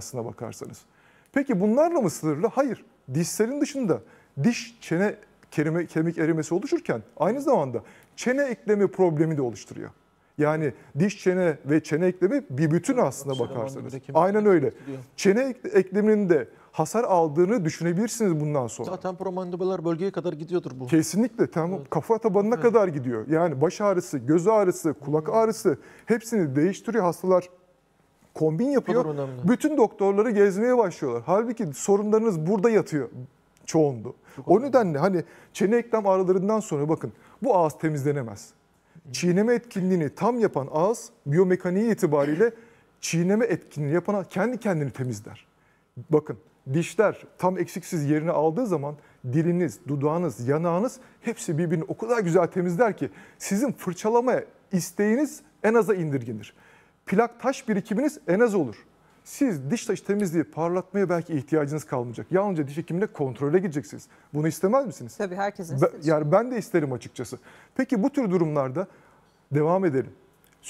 aslına bakarsanız. Peki bunlarla mı sınırlı? Hayır. Dişlerin dışında diş çene kerime, kemik erimesi oluşurken aynı zamanda çene eklemi problemi de oluşturuyor. Yani diş çene ve çene eklemi bir bütün aslına bakarsanız. Aynen öyle. Çene ek- ekleminin de hasar aldığını düşünebilirsiniz bundan sonra. Zaten promandibular bölgeye kadar gidiyordur bu. Kesinlikle tam kafa tabanına kadar gidiyor. Yani baş ağrısı, göz ağrısı, kulak ağrısı hepsini değiştiriyor hastalar. Kombin yapıyor. önemli. Bütün doktorları gezmeye başlıyorlar. Halbuki sorunlarınız burada yatıyor çoğunluğu. O nedenle hani çene eklem ağrılarından sonra bakın bu ağız temizlenemez. Çiğneme etkinliğini tam yapan ağız biyomekaniği itibariyle çiğneme etkinliğini yapan kendi kendini temizler. Bakın dişler tam eksiksiz yerini aldığı zaman diliniz, dudağınız, yanağınız hepsi birbirini o kadar güzel temizler ki sizin fırçalamaya isteğiniz en aza indirgenir. Plak taş birikiminiz en az olur. Siz diş taşı temizliği parlatmaya belki ihtiyacınız kalmayacak. Yalnızca diş hekimine kontrole gideceksiniz. Bunu istemez misiniz? Tabii herkesin istediği. yani ben de isterim açıkçası. Peki bu tür durumlarda devam edelim.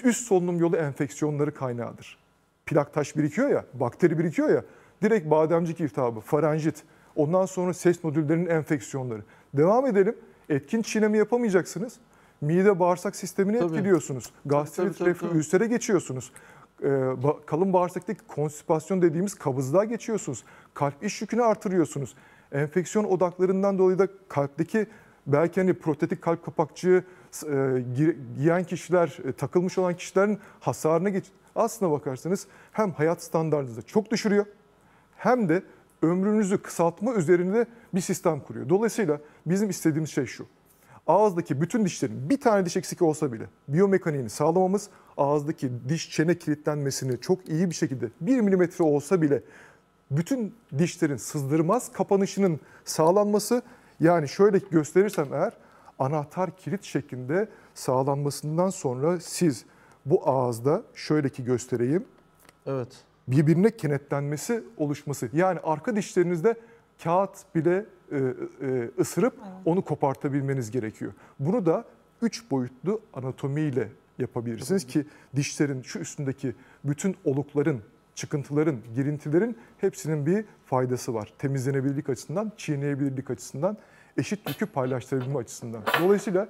Üst solunum yolu enfeksiyonları kaynağıdır. Plak taş birikiyor ya, bakteri birikiyor ya. Direkt bademcik iltihabı, faranjit, ondan sonra ses nodüllerinin enfeksiyonları. Devam edelim. Etkin çiğneme yapamayacaksınız. Mide bağırsak sistemini Tabii. etkiliyorsunuz. Gastrit, reflü, ülsere geçiyorsunuz. Ee, kalın bağırsaktaki konstipasyon dediğimiz kabızlığa geçiyorsunuz. Kalp iş yükünü artırıyorsunuz. Enfeksiyon odaklarından dolayı da kalpteki belki hani protetik kalp kapakçığı e, gi- giyen kişiler, e, takılmış olan kişilerin hasarına geç. Aslına bakarsanız hem hayat standartınızı çok düşürüyor hem de ömrünüzü kısaltma üzerinde bir sistem kuruyor. Dolayısıyla bizim istediğimiz şey şu. Ağızdaki bütün dişlerin bir tane diş eksik olsa bile biyomekaniğini sağlamamız, ağızdaki diş çene kilitlenmesini çok iyi bir şekilde 1 milimetre olsa bile bütün dişlerin sızdırmaz kapanışının sağlanması yani şöyle gösterirsem eğer anahtar kilit şeklinde sağlanmasından sonra siz bu ağızda şöyle ki göstereyim Evet. birbirine kenetlenmesi oluşması. Yani arka dişlerinizde kağıt bile e, e, ısırıp onu kopartabilmeniz gerekiyor. Bunu da üç boyutlu anatomiyle yapabilirsiniz ki dişlerin şu üstündeki bütün olukların, çıkıntıların, girintilerin hepsinin bir faydası var. Temizlenebilirlik açısından, çiğneyebilirlik açısından, eşit yükü paylaştırabilme açısından. Dolayısıyla